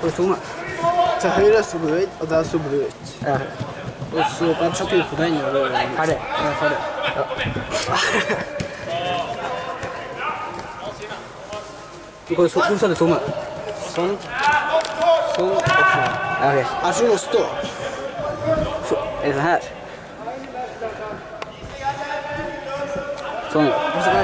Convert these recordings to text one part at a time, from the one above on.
Hvor er? Til høyre stopper du inn, og der stopper du ut. Ja, Og så bare trykker du på den, og er ferdig. Ja, ferdig. Du kan jo sa du tomme? Sånn. Sånn og sånn. Ja, ok. Jeg tror du må stå. Så, er det sånn her? Sånn, ja. Og så kan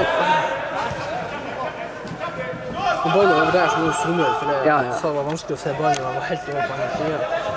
Og ballen over der, du zoome ut, for det Ja, ja. var vanskelig å se ballen han var helt over på andre siden.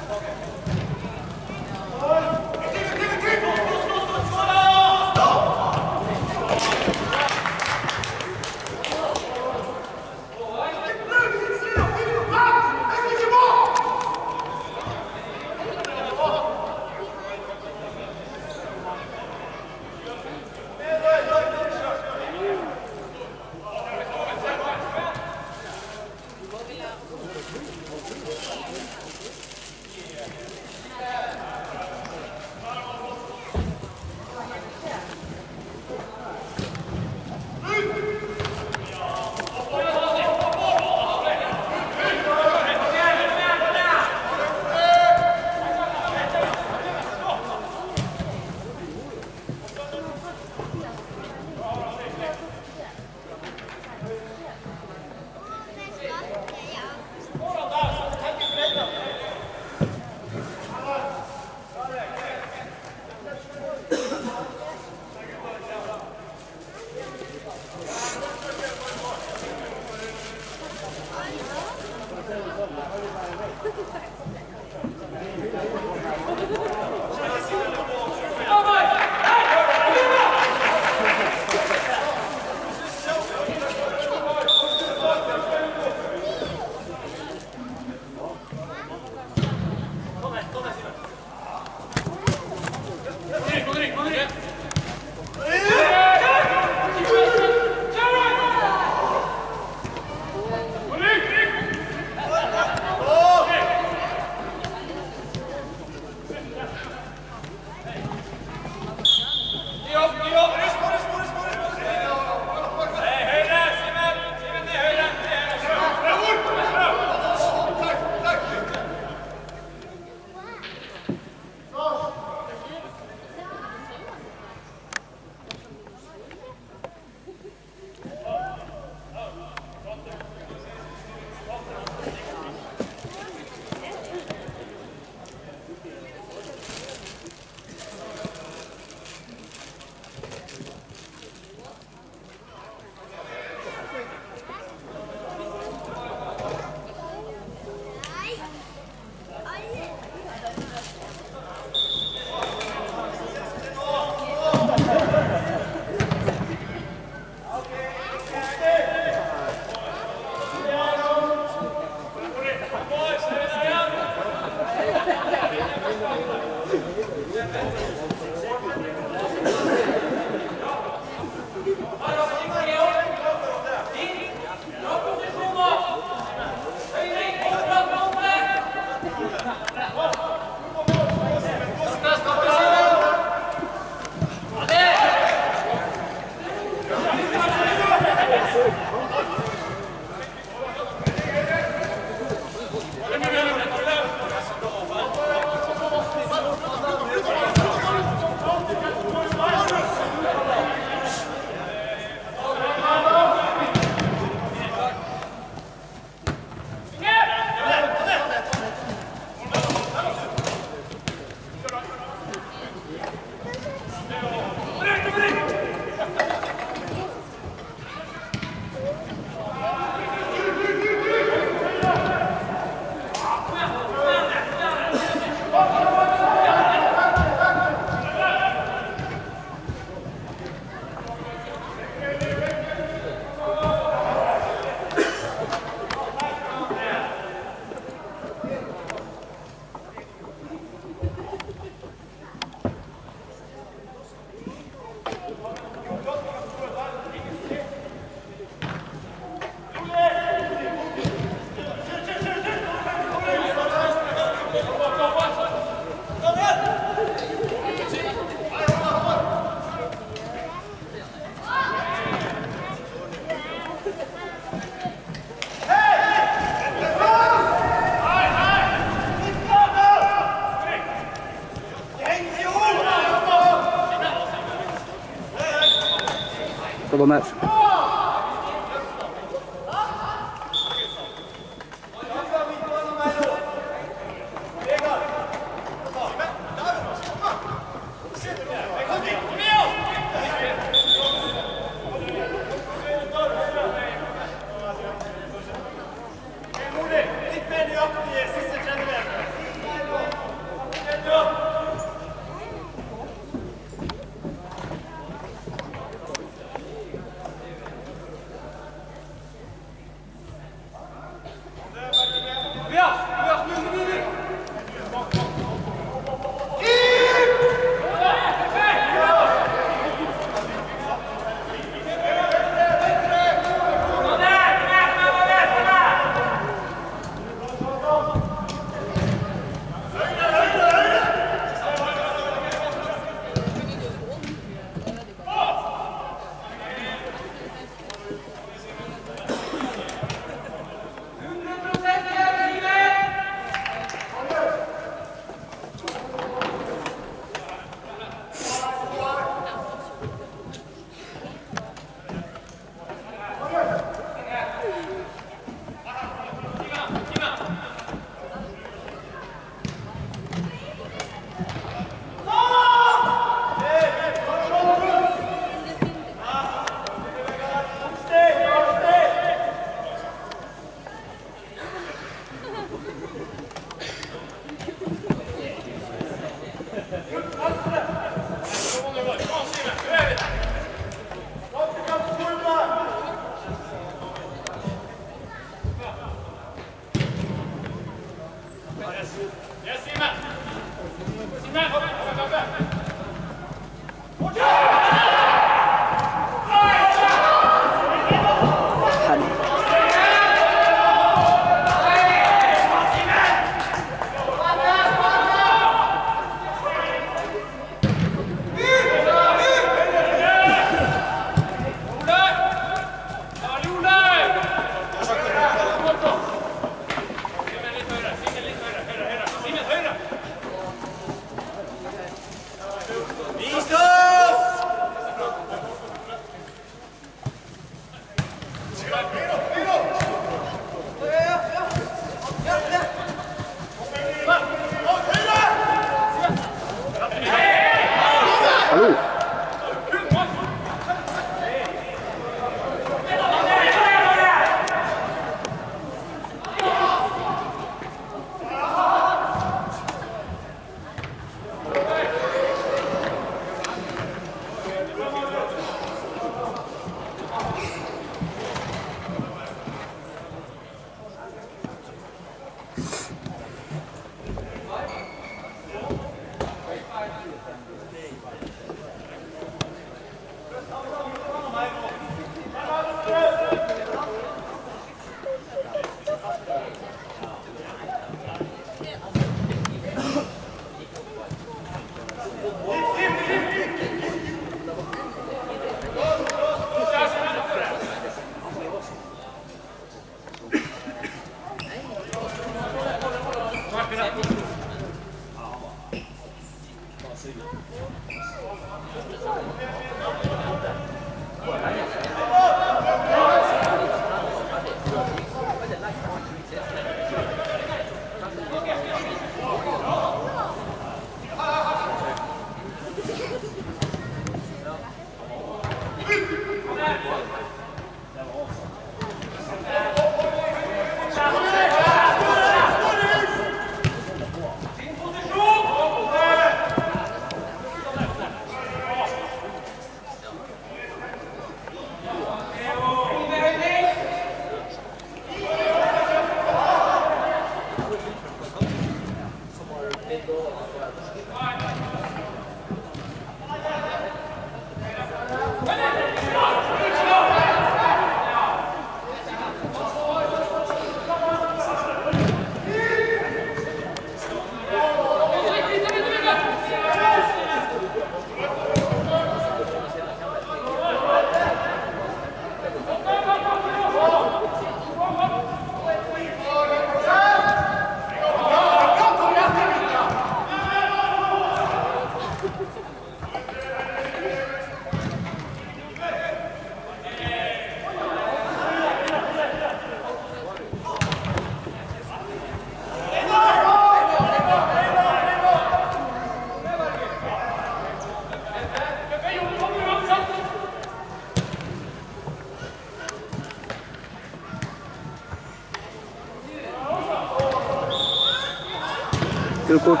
Good.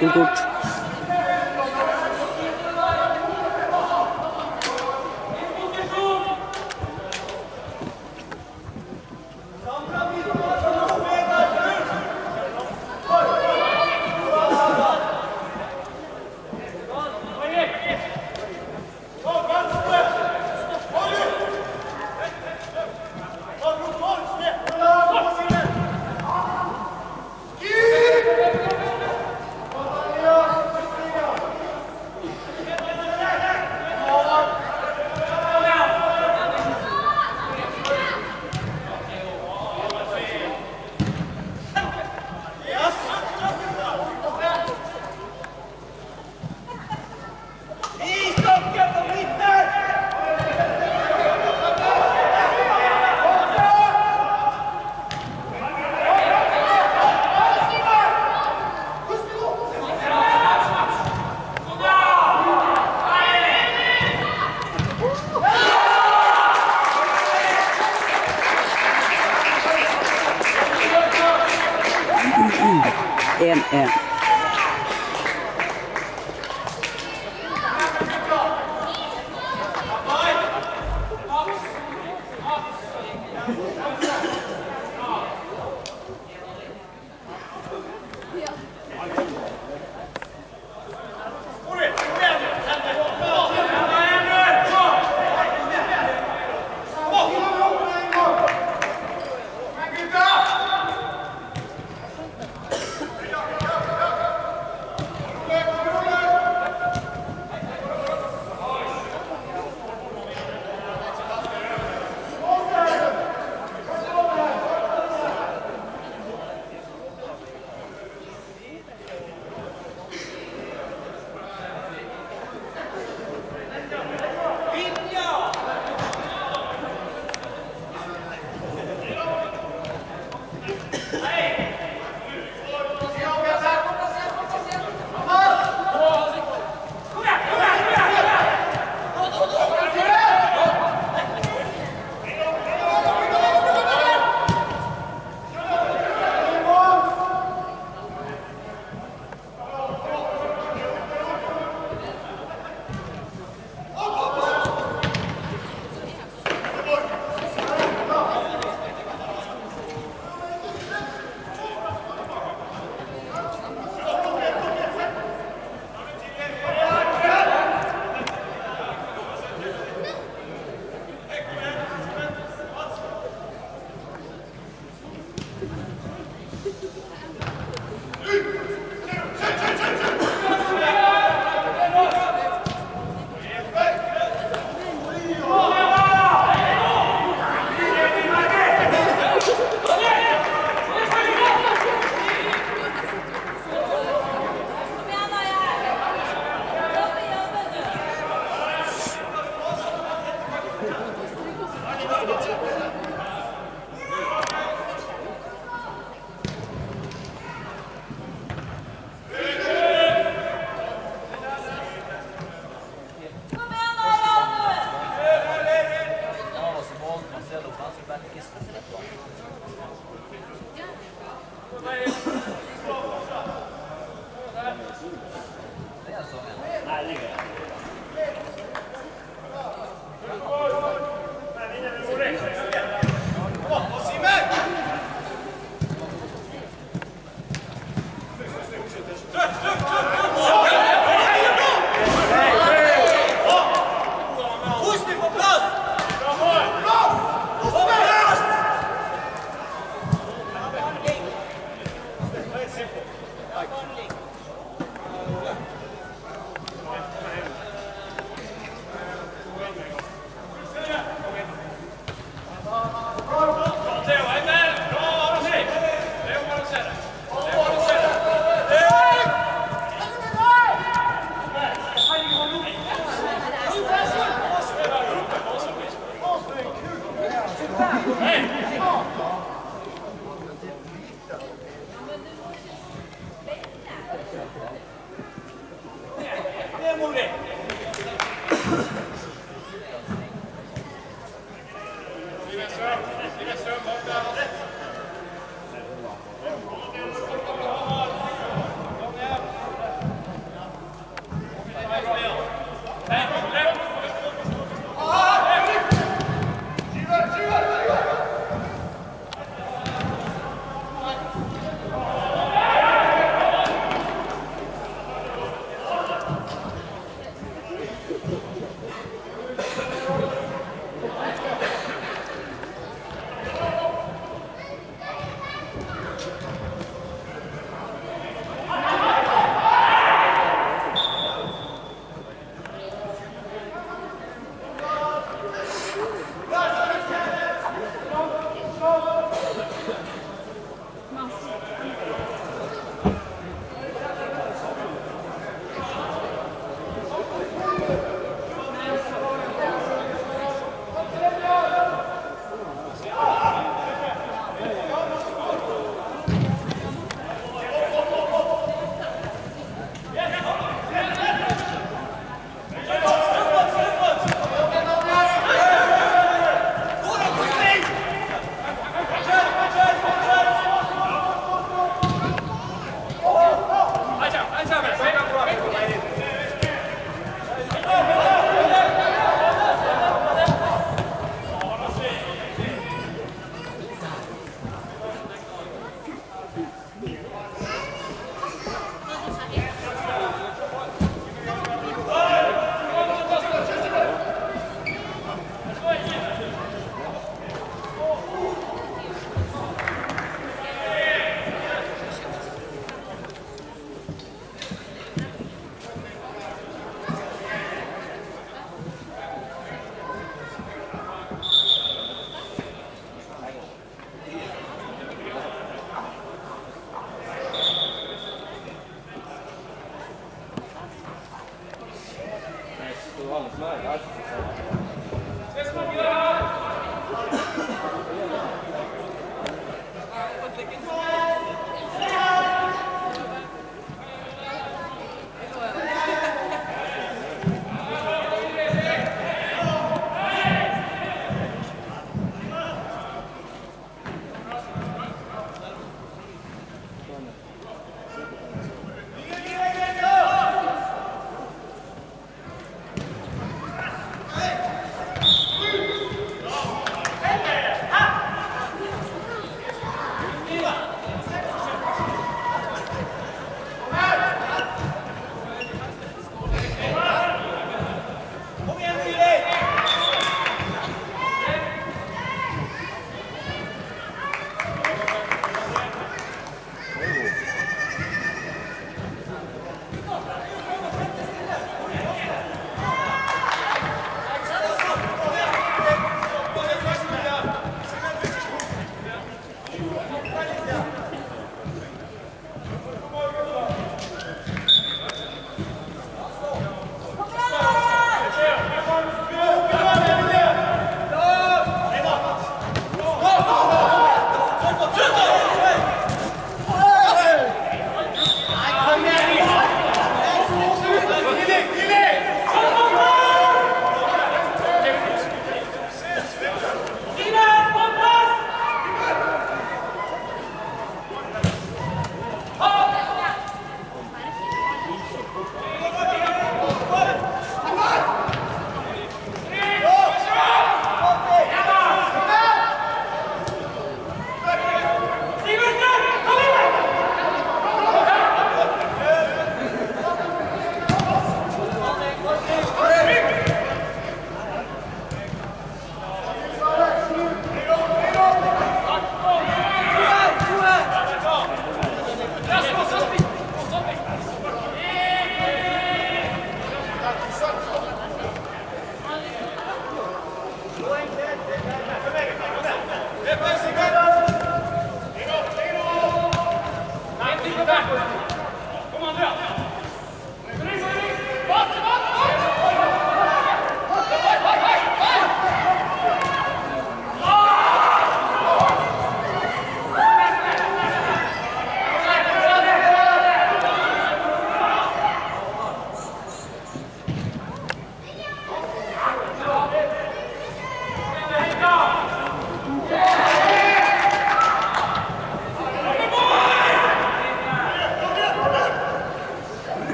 Good. CNN.